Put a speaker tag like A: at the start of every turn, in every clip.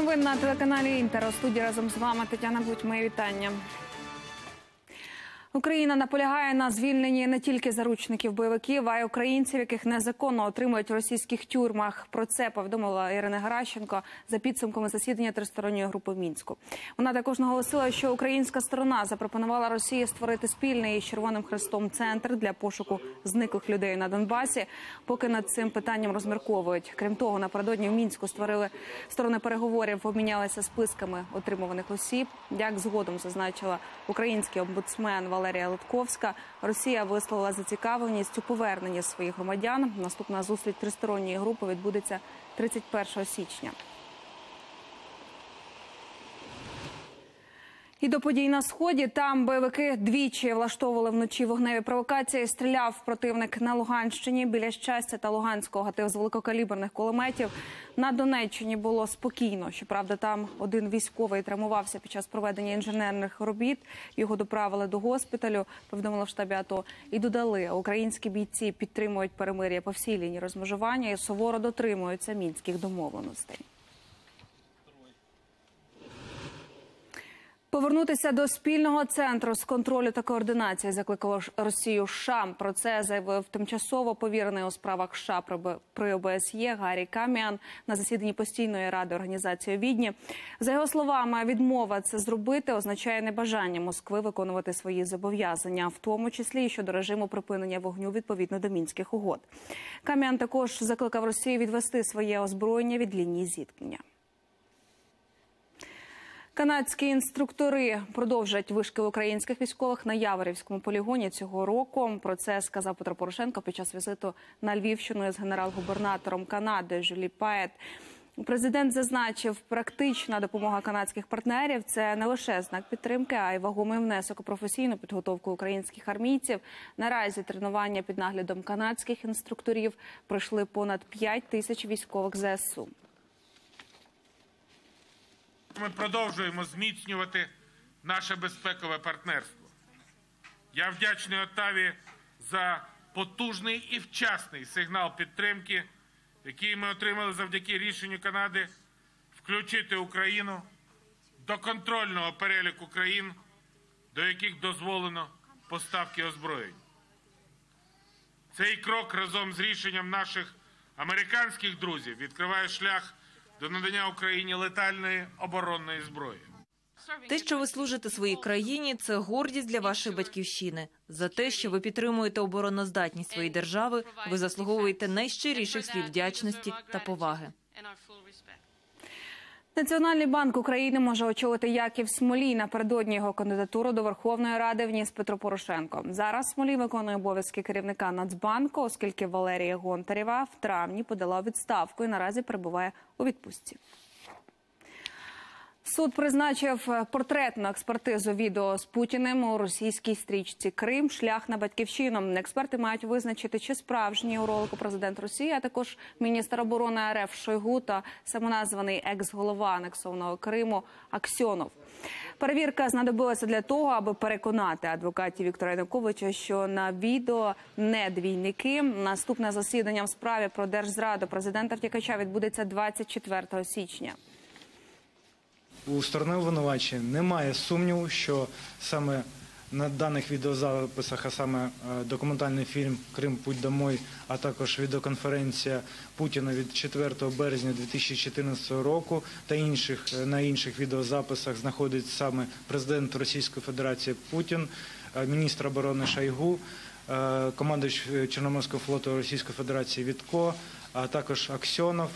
A: новин на телеканалі Інтер. У студії разом з вами Тетяна Будь. Моє вітання. Україна наполягає на звільненні не тільки заручників бойовиків, а й українців, яких незаконно отримують в російських тюрмах. Про це повідомила Ірина Геращенко за підсумками засідання тристоронньої групи в мінську. Вона також наголосила, що українська сторона запропонувала Росії створити спільний із Червоним Хрестом центр для пошуку зниклих людей на Донбасі. Поки над цим питанням розмірковують. Крім того, напередодні в мінську створили сторони переговорів, обмінялися списками отримуваних осіб. Як згодом зазначила український омбудсмен Валерія Литковська, Росія висловила зацікавленість у поверненні своїх громадян. Наступна зустріч тристоронньої групи відбудеться 31 січня. І до подій на сході там бойовики двічі влаштовували вночі вогневі провокації. Стріляв противник на Луганщині біля щастя та Луганського гатив з великокаліберних кулеметів. На Донеччині було спокійно. Щоправда, там один військовий травмувався під час проведення інженерних робіт. Його доправили до госпіталю. Повідомили в штабі АТО і додали, українські бійці підтримують перемир'я по всій лінії розмежування і суворо дотримуються мінських домовленостей. Повернутися до спільного центру з контролю та координації закликало Росію США. Про це заявив тимчасово повірений у справах США при ОБСЄ Гаррі Каміан на засіданні постійної ради організації у Відні. За його словами, відмова це зробити означає небажання Москви виконувати свої зобов'язання, в тому числі щодо режиму припинення вогню відповідно до мінських угод. Каміан також закликав Росію відвести своє озброєння від лінії зіткнення. Канадські інструктори продовжать вишкіл українських військових на Яворівському полігоні цього року. Про це сказав Петро Порошенко під час візиту на Львівщину з генерал-губернатором Канади Жюлі Паєт. Президент зазначив, практична допомога канадських партнерів це не лише знак підтримки, а й вагомий внесок у професійну підготовку українських армійців. Наразі тренування під наглядом канадських інструкторів пройшли понад 5 тисяч військових ЗСУ.
B: Ми продовжуємо зміцнювати наше безпекове партнерство. Я вдячний Отаві за потужний і вчасний сигнал підтримки, який ми отримали завдяки рішенню Канади включити Україну до контрольного переліку країн, до яких дозволено поставки озброєнь. Цей крок разом з рішенням наших американських друзів відкриває шлях до надання Україні летальної оборонної зброї.
C: Те, що ви служите своїй країні, це гордість для вашої батьківщини. За те, що ви підтримуєте обороноздатність своєї держави, ви заслуговуєте найщиріших слів вдячності та поваги.
A: Національний банк України може очолити Яків Смолій. Напередодні його кандидатуру до Верховної Ради вніс Петро Порошенко. Зараз Смолій виконує обов'язки керівника Нацбанку, оскільки Валерія Гонтарєва в травні подала відставку і наразі перебуває у відпустці. Суд призначив портретну експертизу відео з Путіним у російській стрічці Крим. Шлях на батьківщину. Експерти мають визначити, чи справжній у президент Росії, а також міністр оборони РФ Шойгу та самоназваний екс-голова анексованого Криму Аксьонов. Перевірка знадобилася для того, аби переконати адвокатів Віктора Януковича, що на відео не двійники. Наступне засідання в справі про держзраду президента втікача відбудеться 24 січня.
D: У сторони обвинувачення немає сумніву, що саме на даних відеозаписах, а саме документальний фільм Крим Путь домой, а також відеоконференція Путіна від 4 березня 2014 року та інших на інших відеозаписах знаходиться саме президент Російської Федерації Путін, міністр оборони Шойгу, командуючий Чорноморського флоту Російської Федерації Вітко, а також Аксьонов.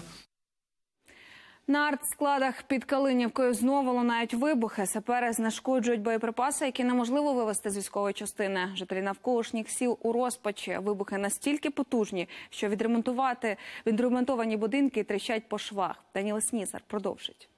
A: На артскладах під Калинівкою знову лунають вибухи. Сапери знешкоджують боєприпаси, які неможливо вивезти з військової частини. Жителі навколишніх сіл у розпачі. Вибухи настільки потужні, що відремонтувати відремонтовані будинки тріщать по швах. Даніла Снізар продовжить.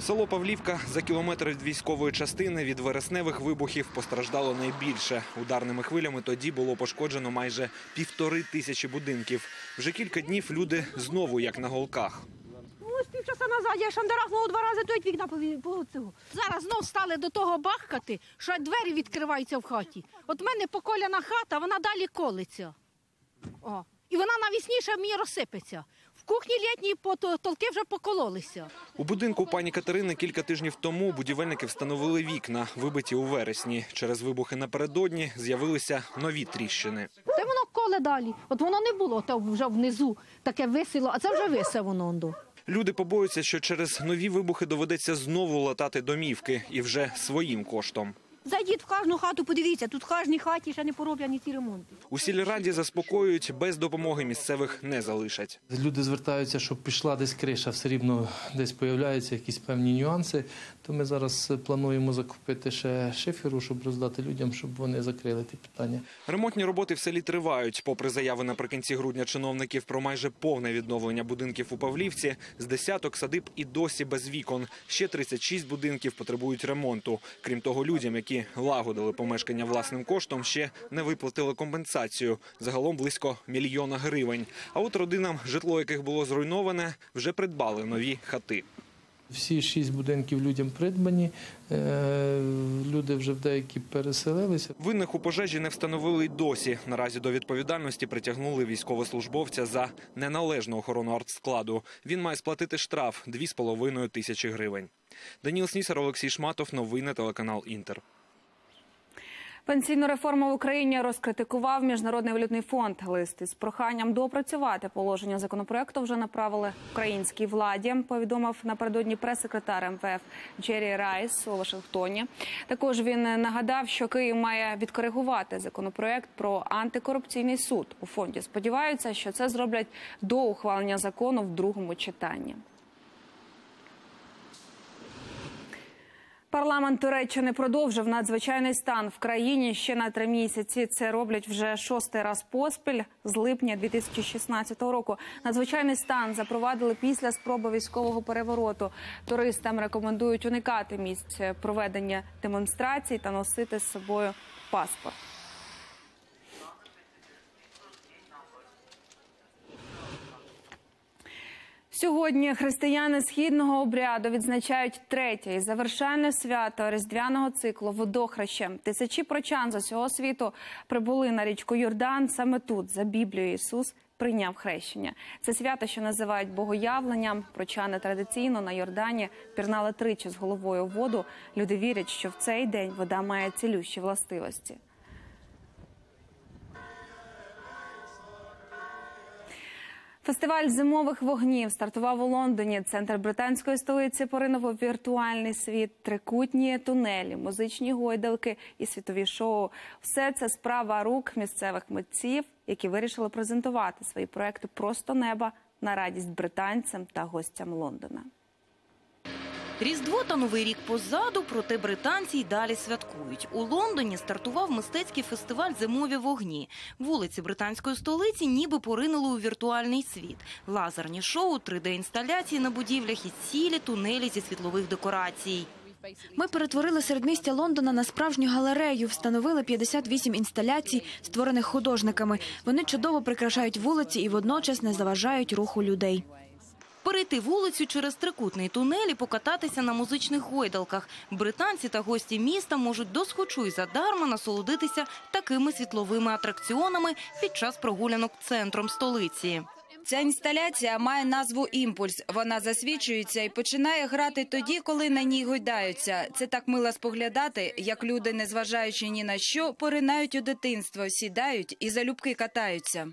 E: Село Павлівка за кілометр від військової частини від вересневих вибухів постраждало найбільше. Ударними хвилями тоді було пошкоджено майже півтори тисячі будинків. Вже кілька днів люди знову як на голках.
F: Ось півчаса назад я шандарахнула два рази той вікна по цього. Зараз знов стали до того бахкати, що двері відкриваються в хаті. От в мене поколяна хата, вона далі колиться. О. І вона навісніше в мені розсипеться. Кухні літній потолки вже покололися.
E: У будинку пані Катерини кілька тижнів тому будівельники встановили вікна, вибиті у вересні. Через вибухи напередодні з'явилися нові тріщини.
F: Та воно коле далі. От воно не було там вже внизу таке висіло, а це вже висе воно.
E: Люди побоюються, що через нові вибухи доведеться знову латати домівки і вже своїм коштом.
F: Зайдіть в кожну хату, подивіться, тут в кожній хаті ще не пороблені ці ремонти.
E: У сільраді заспокоюють, без допомоги місцевих не залишать.
G: Люди звертаються, щоб пішла десь криша, все рівно десь появляються якісь певні нюанси. То ми зараз плануємо закупити ще шиферу, щоб роздати людям, щоб вони закрили ті питання.
E: Ремонтні роботи в селі тривають. Попри заяви наприкінці грудня чиновників про майже повне відновлення будинків у Павлівці, з десяток садиб і досі без вікон. Ще 36 будинків потребують ремонту. Крім того, людям, які лагодили помешкання власним коштом, ще не виплатили компенсацію. Загалом близько мільйона гривень. А от родинам, житло яких було зруйноване, вже придбали нові хати.
G: Всі шість будинків людям придбані, е, люди вже в деякі переселилися.
E: Винних у пожежі не встановили й досі. Наразі до відповідальності притягнули військовослужбовця за неналежну охорону артскладу. Він має сплатити штраф 2,5 тисячі гривень. Даніл Снісар, Олексій Шматов. Новини телеканал Інтер.
A: Пенсійну реформу в Україні розкритикував Міжнародний валютний фонд. Лист із проханням допрацювати положення законопроекту вже направили українській владі. Повідомив напередодні прес-секретар МВФ Джері Райс у Вашингтоні. Також він нагадав, що Київ має відкоригувати законопроект про антикорупційний суд у фонді. Сподіваються, що це зроблять до ухвалення закону в другому читанні. Парламент Туреччини продовжив надзвичайний стан в країні ще на три місяці. Це роблять вже шостий раз поспіль з липня 2016 року. Надзвичайний стан запровадили після спроби військового перевороту. Туристам рекомендують уникати місць проведення демонстрацій та носити з собою паспорт. Сьогодні християни східного обряду відзначають третє і завершальне свято різдвяного циклу водохреща. Тисячі прочан з усього світу прибули на річку Йордан. Саме тут, за Біблією, Ісус прийняв хрещення. Це свято, що називають богоявленням. Прочани традиційно на Йордані пірнали тричі з головою в воду. Люди вірять, що в цей день вода має цілющі властивості. Фестиваль зимових вогнів стартував у Лондоні. Центр британської столиці поринув у віртуальний світ, трикутні тунелі, музичні гойдалки і світові шоу. Все це справа рук місцевих митців, які вирішили презентувати свої проекти просто неба на радість британцям та гостям Лондона.
C: Різдво та Новий рік позаду, проте британці й далі святкують. У Лондоні стартував мистецький фестиваль Зимові вогні. Вулиці британської столиці ніби поринули у віртуальний світ. Лазерні шоу, 3D-інсталяції на будівлях і цілі тунелі зі світлових декорацій.
H: Ми перетворили середмістя Лондона на справжню галерею, встановили 58 інсталяцій, створених художниками. Вони чудово прикрашають вулиці і водночас не заважають руху людей.
C: Перейти вулицю через трикутний тунель і покататися на музичних гойдалках. Британці та гості міста можуть досхочу й задарма насолодитися такими світловими атракціонами під час прогулянок центром столиці.
I: Ця інсталяція має назву Імпульс. Вона засвічується і починає грати тоді, коли на ній гойдаються. Це так мило споглядати, як люди, незважаючи ні на що, поринають у дитинство, сідають і залюбки катаються.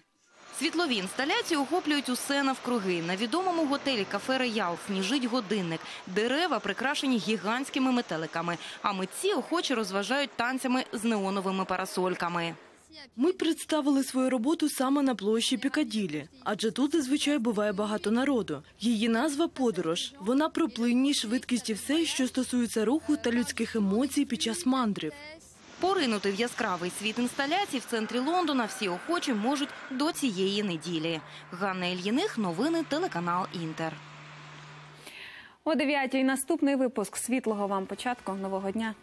C: Світлові інсталяції охоплюють усе навкруги. На відомому готелі кафе Роял сніжить годинник. Дерева прикрашені гігантськими метеликами, а митці охоче розважають танцями з неоновими парасольками.
J: Ми представили свою роботу саме на площі Пікаділі, адже тут зазвичай буває багато народу. Її назва подорож. Вона про плинність, швидкість і все, що стосується руху та людських емоцій під час мандрів.
C: Поринути в яскравий світ інсталяцій в центрі Лондона всі охочі можуть до цієї неділі. Ганна Ільїних, новини, телеканал Інтер.
A: О 9 наступний випуск світлого вам початку нового дня.